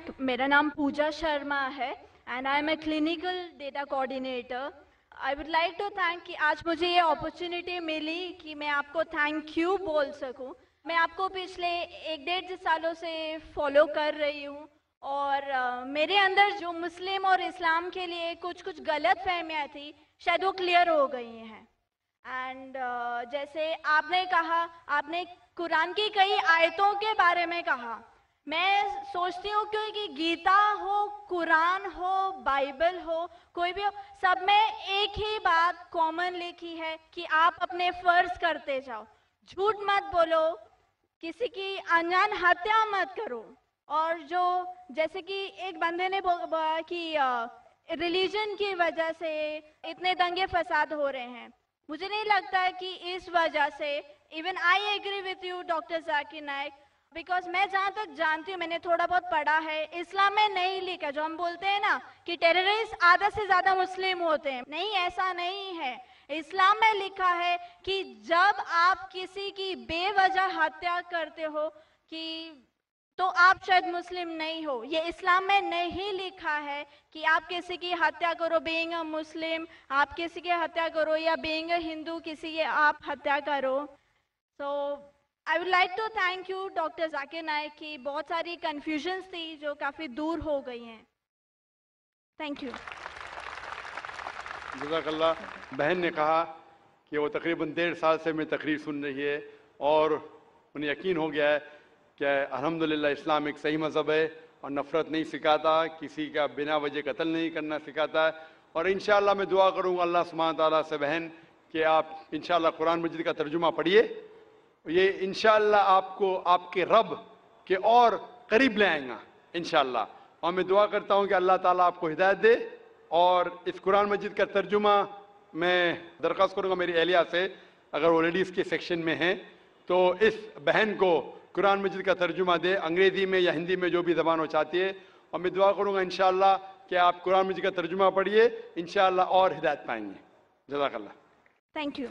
नायक मेरा नाम पूजा शर्मा है and I am a clinical data coordinator I would like to thank कि आज मुझे ये अपॉर्चुनिटी मिली कि मैं आपको थैंक यू बोल सकूँ। मैं आपको पिछले एक डेढ़ सालों से फॉलो कर रही हूँ और uh, मेरे अंदर जो मुस्लिम और इस्लाम के लिए कुछ कुछ गलत फहमियाँ थी शायद वो क्लियर हो गई हैं। एंड uh, जैसे आपने कहा आपने कुरान की कई आयतों के बारे में कहा मैं सोचती हूँ क्योंकि गीता हो, कुरान हो, बाइबल हो, कोई भी हो, सब में एक ही बात कॉमन लिखी है कि आप अपने फ़र्ज़ करते जाओ। झूठ मत बोलो, किसी की अनजान हत्या मत करो। और जो, जैसे कि एक बंदे ने बोला कि रिलीजन की वजह से इतने दंगे फसाद हो रहे हैं। मुझे नहीं लगता कि इस वजह से even I agree with you doctor Zakir Naik because मैं जहाँ तक जानती हूँ, मैंने थोड़ा बहुत पढ़ा है। इस्लाम में नहीं लिखा जो हम बोलते हैं ना, कि टेररिस्ट आधा से ज़्यादा मुस्लिम होते हैं। नहीं, ऐसा नहीं है। इस्लाम में लिखा है कि जब आप किसी की बेवजह हत्या करते हो कि तो आप शायद मुस्लिम नहीं हो। ये इस्लाम में नहीं लिखा है कि आप किसी की हत्या करो बेंग मुस्लिम आप किसी की हत्या करो या बेंग हिंदू किसी की आप हत्या करो। Would like to thank you doctor Zakir Naik की बहुत सारी कन्फ्यूजन्स थी जो काफ़ी दूर हो गई हैं। थैंक यू जजाकल्ला बहन ने कहा कि वो तकरीबन डेढ़ साल से मैं तकरीर सुन रही है और उन्हें यकीन हो गया है कि अल्हम्दुलिल्लाह इस्लाम एक सही मज़हब है और नफ़रत नहीं सिखाता, किसी का बिना वजह कत्ल नहीं करना सिखाता है। और इन मैं दुआ करूँगा अल्लाह सुबहान ताली से, बहन, कि आप इन कुरान मजिद का तर्जुमा पढ़िए। ये इन आपको, आपके रब के और करीब ले आएगा इन और मैं दुआ करता हूँ कि अल्लाह ताला आपको हिदायत दे। और इस कुरान मजिद का तर्जुमा मैं दरख्वास्त करूँगा मेरी एहलिया से, अगर वो लेडीज़ के सेक्शन में हैं तो इस बहन को कुरान मजिद का तर्जुमा दे, अंग्रेज़ी में या हिंदी में जो भी ज़बान हो चाहती है। और मैं दुआ करूँगा इन कि आप कुरान मजिद का तर्जुमा पढ़िए इन और हिदायत पाएँगे। जजाकल्ला थैंक यू